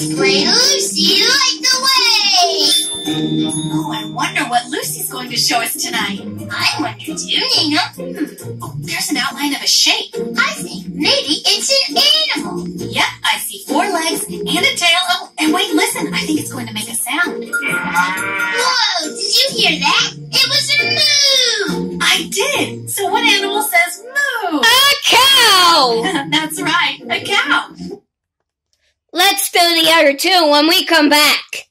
Play Lucy Light the Way! Oh, I wonder what Lucy's going to show us tonight. I wonder too, Nina. Hmm. Oh, there's an outline of a shape. I think maybe it's an animal. Yep, I see four legs and a tail. Oh, and wait, listen. I think it's going to make a sound. Whoa, did you hear that? It was a moo! I did. So what animal says moo? A cow! That's right, a cow. Let's do the other two when we come back.